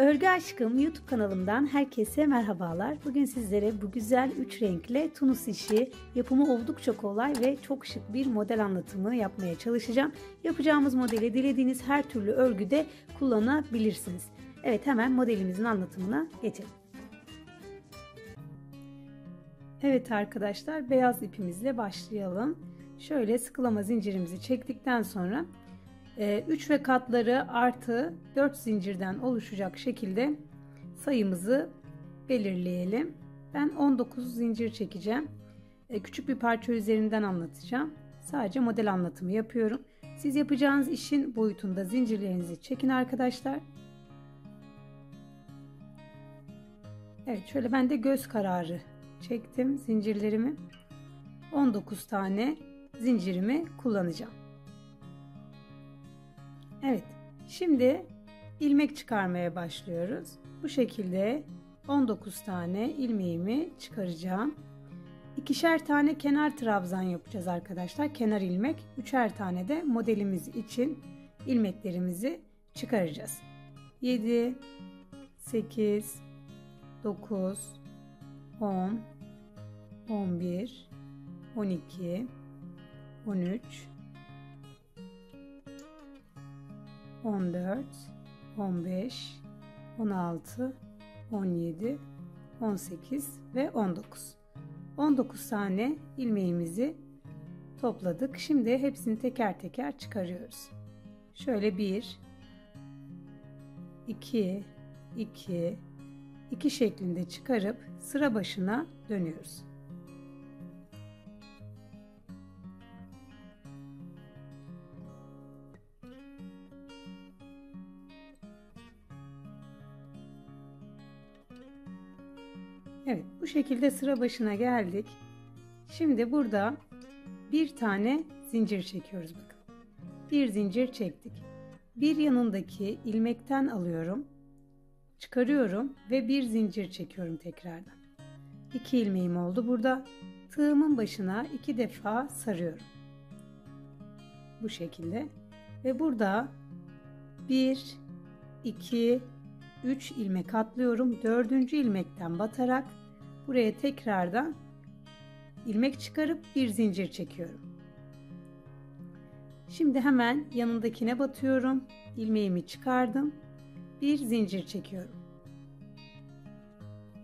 Örgü Aşkım YouTube kanalımdan herkese merhabalar. Bugün sizlere bu güzel üç renkle tunus işi, yapımı oldukça kolay ve çok şık bir model anlatımı yapmaya çalışacağım. Yapacağımız modeli dilediğiniz her türlü örgüde kullanabilirsiniz. Evet hemen modelimizin anlatımına geçelim. Evet arkadaşlar beyaz ipimizle başlayalım. Şöyle sıkılama zincirimizi çektikten sonra 3 ee, ve katları artı 4 zincirden oluşacak şekilde sayımızı belirleyelim. Ben 19 zincir çekeceğim. Ee, küçük bir parça üzerinden anlatacağım. Sadece model anlatımı yapıyorum. Siz yapacağınız işin boyutunda zincirlerinizi çekin arkadaşlar. Evet şöyle ben de göz kararı çektim zincirlerimi. 19 tane zincirimi kullanacağım. Evet. Şimdi ilmek çıkarmaya başlıyoruz. Bu şekilde 19 tane ilmeğimi çıkaracağım. İkişer tane kenar trabzan yapacağız arkadaşlar. Kenar ilmek. Üçer tane de modelimiz için ilmeklerimizi çıkaracağız. 7 8 9 10 11 12 13 14, 15, 16, 17, 18 ve 19. 19 tane ilmeğimizi topladık. Şimdi hepsini teker teker çıkarıyoruz. Şöyle 1 2 2 2 şeklinde çıkarıp sıra başına dönüyoruz. Evet bu şekilde sıra başına geldik. Şimdi burada bir tane zincir çekiyoruz bakın. Bir zincir çektik. Bir yanındaki ilmekten alıyorum. Çıkarıyorum ve bir zincir çekiyorum tekrardan. İki ilmeğim oldu burada. Tığımın başına iki defa sarıyorum. Bu şekilde. Ve burada bir, iki, üç ilmek atlıyorum. Dördüncü ilmekten batarak Buraya tekrardan ilmek çıkarıp bir zincir çekiyorum. Şimdi hemen yanındakine batıyorum. ilmeğimi çıkardım. Bir zincir çekiyorum.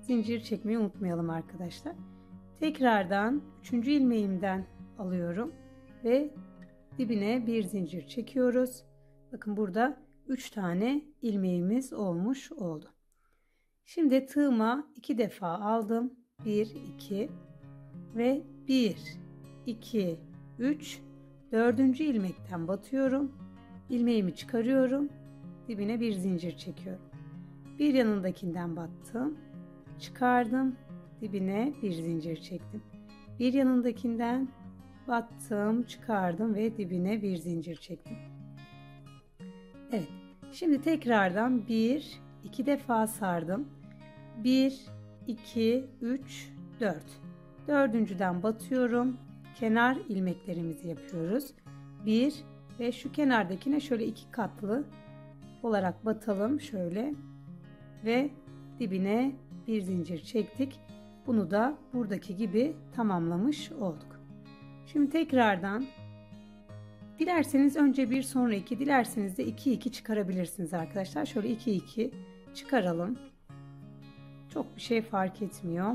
Zincir çekmeyi unutmayalım arkadaşlar. Tekrardan üçüncü ilmeğimden alıyorum ve dibine bir zincir çekiyoruz. Bakın burada 3 tane ilmeğimiz olmuş oldu. Şimdi tığıma iki defa aldım. 1 2 ve 1 2 3 dördüncü ilmekten batıyorum. ilmeğimi çıkarıyorum. Dibine bir zincir çekiyorum. Bir yanındakinden battım. Çıkardım. Dibine bir zincir çektim. Bir yanındakinden battım, çıkardım ve dibine bir zincir çektim. Evet. Şimdi tekrardan bir, iki defa sardım. 1, 2, 3, 4. Dördüncüden batıyorum. Kenar ilmeklerimizi yapıyoruz. 1 ve şu kenardakine şöyle iki katlı olarak batalım şöyle ve dibine bir zincir çektik. Bunu da buradaki gibi tamamlamış olduk. Şimdi tekrardan dilerseniz önce bir sonra iki dilerseniz de iki iki çıkarabilirsiniz arkadaşlar. Şöyle iki iki çıkaralım. Çok bir şey fark etmiyor.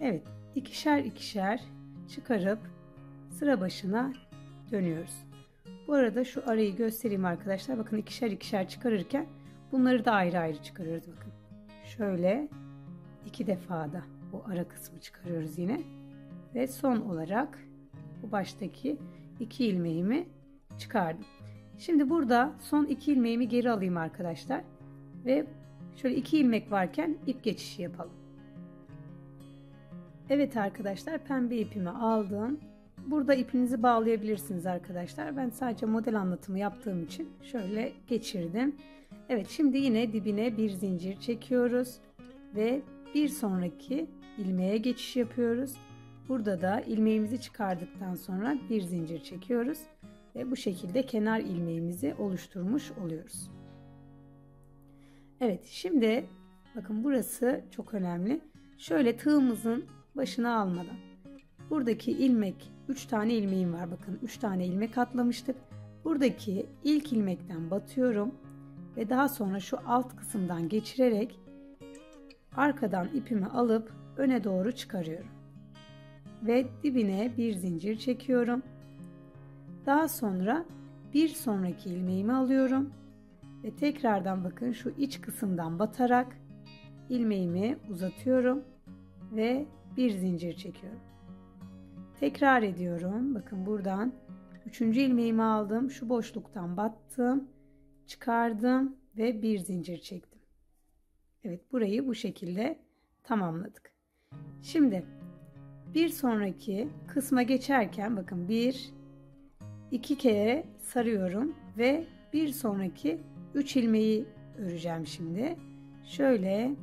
Evet ikişer ikişer çıkarıp sıra başına dönüyoruz. Bu arada şu arayı göstereyim arkadaşlar. Bakın ikişer ikişer çıkarırken bunları da ayrı ayrı çıkarıyoruz bakın. Şöyle iki defada bu ara kısmı çıkarıyoruz yine. Ve son olarak bu baştaki iki ilmeğimi çıkardım. Şimdi burada son iki ilmeğimi geri alayım arkadaşlar. Ve Şöyle iki ilmek varken ip geçişi yapalım. Evet arkadaşlar pembe ipimi aldım. Burada ipinizi bağlayabilirsiniz arkadaşlar. Ben sadece model anlatımı yaptığım için şöyle geçirdim. Evet şimdi yine dibine bir zincir çekiyoruz ve bir sonraki ilmeğe geçiş yapıyoruz. Burada da ilmeğimizi çıkardıktan sonra bir zincir çekiyoruz ve bu şekilde kenar ilmeğimizi oluşturmuş oluyoruz. Evet şimdi bakın burası çok önemli. Şöyle tığımızın başına almadan. Buradaki ilmek 3 tane ilmeğim var bakın 3 tane ilmek atlamıştık. Buradaki ilk ilmekten batıyorum ve daha sonra şu alt kısımdan geçirerek arkadan ipimi alıp öne doğru çıkarıyorum. Ve dibine bir zincir çekiyorum. Daha sonra bir sonraki ilmeğimi alıyorum ve tekrardan bakın şu iç kısımdan batarak ilmeğimi uzatıyorum ve bir zincir çekiyorum. Tekrar ediyorum. Bakın buradan üçüncü ilmeğimi aldım. Şu boşluktan battım. Çıkardım ve bir zincir çektim. Evet burayı bu şekilde tamamladık. Şimdi bir sonraki kısma geçerken bakın bir iki kere sarıyorum ve bir sonraki üç ilmeği öreceğim şimdi. Şöyle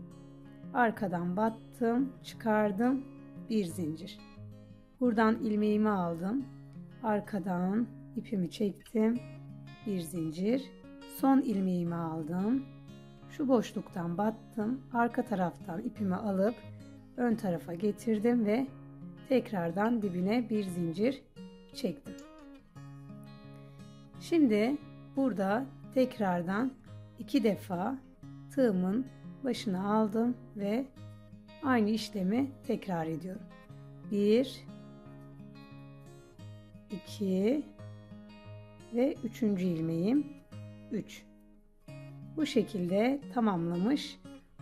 arkadan battım, çıkardım, bir zincir. Buradan ilmeğimi aldım. Arkadan ipimi çektim. Bir zincir. Son ilmeğimi aldım. Şu boşluktan battım. Arka taraftan ipimi alıp ön tarafa getirdim ve tekrardan dibine bir zincir çektim. Şimdi burada tekrardan iki defa tığımın başına aldım ve aynı işlemi tekrar ediyorum. 1 2 ve 3. ilmeğim 3. Bu şekilde tamamlamış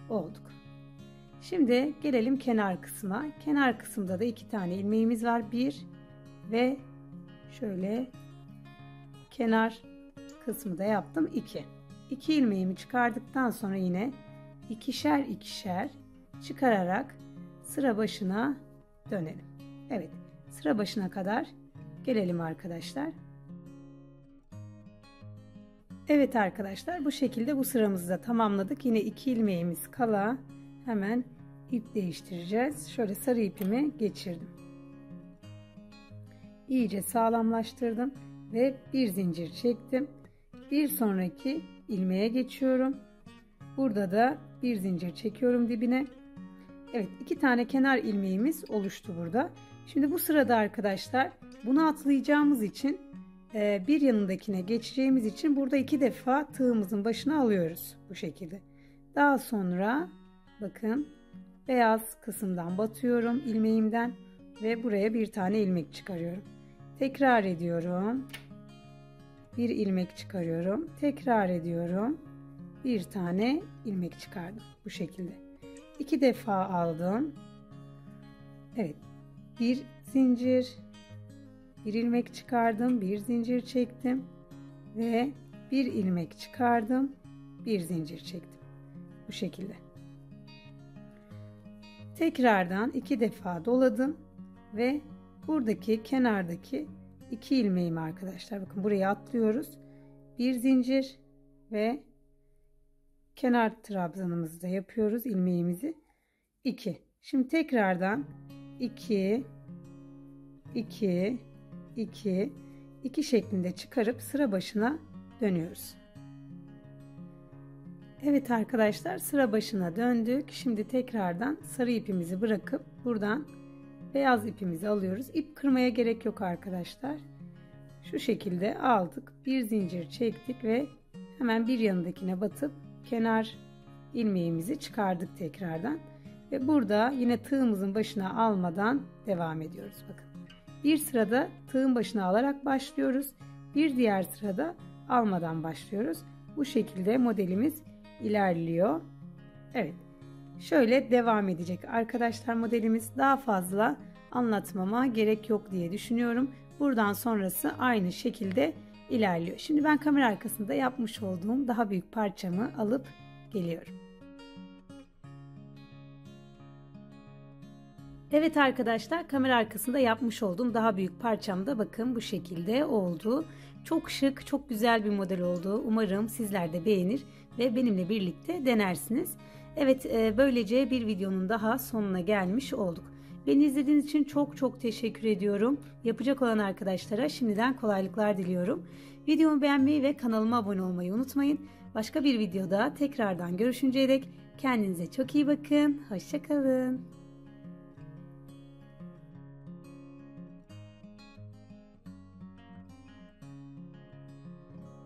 olduk. Şimdi gelelim kenar kısma. Kenar kısımda da iki tane ilmeğimiz var. Bir ve şöyle kenar kısmı da yaptım. 2. 2 ilmeğimi çıkardıktan sonra yine ikişer ikişer çıkararak sıra başına dönelim. Evet sıra başına kadar gelelim arkadaşlar. Evet arkadaşlar bu şekilde bu sıramızı da tamamladık. Yine iki ilmeğimiz kala hemen ip değiştireceğiz. Şöyle sarı ipimi geçirdim. İyice sağlamlaştırdım ve bir zincir çektim. Bir sonraki ilmeğe geçiyorum. Burada da bir zincir çekiyorum dibine. Evet iki tane kenar ilmeğimiz oluştu burada. Şimdi bu sırada arkadaşlar bunu atlayacağımız için e, bir yanındakine geçeceğimiz için burada iki defa tığımızın başına alıyoruz bu şekilde. Daha sonra bakın beyaz kısımdan batıyorum ilmeğimden ve buraya bir tane ilmek çıkarıyorum. Tekrar ediyorum. Bir ilmek çıkarıyorum. Tekrar ediyorum. Bir tane ilmek çıkardım bu şekilde. İki defa aldım. Evet. Bir zincir bir ilmek çıkardım, bir zincir çektim ve bir ilmek çıkardım, bir zincir çektim. Bu şekilde. Tekrardan iki defa doladım ve buradaki kenardaki iki ilmeğimi arkadaşlar bakın buraya atlıyoruz. Bir zincir ve kenar trabzanımızı da yapıyoruz ilmeğimizi. 2. Şimdi tekrardan 2 2 2 2 şeklinde çıkarıp sıra başına dönüyoruz. Evet arkadaşlar sıra başına döndük. Şimdi tekrardan sarı ipimizi bırakıp buradan beyaz ipimizi alıyoruz. İp kırmaya gerek yok arkadaşlar. Şu şekilde aldık. Bir zincir çektik ve hemen bir yanındakine batıp kenar ilmeğimizi çıkardık tekrardan. Ve burada yine tığımızın başına almadan devam ediyoruz. Bakın. Bir sırada tığın başına alarak başlıyoruz. Bir diğer sırada almadan başlıyoruz. Bu şekilde modelimiz ilerliyor. Evet. Şöyle devam edecek arkadaşlar modelimiz. Daha fazla anlatmama gerek yok diye düşünüyorum. Buradan sonrası aynı şekilde ilerliyor. Şimdi ben kamera arkasında yapmış olduğum daha büyük parçamı alıp geliyorum. Evet arkadaşlar kamera arkasında yapmış olduğum daha büyük parçamda bakın bu şekilde oldu. Çok şık, çok güzel bir model oldu. Umarım sizler de beğenir ve benimle birlikte denersiniz. Evet e, böylece bir videonun daha sonuna gelmiş olduk. Beni izlediğiniz için çok çok teşekkür ediyorum. Yapacak olan arkadaşlara şimdiden kolaylıklar diliyorum. Videomu beğenmeyi ve kanalıma abone olmayı unutmayın. Başka bir videoda tekrardan görüşünceye dek kendinize çok iyi bakın. Hoşçakalın.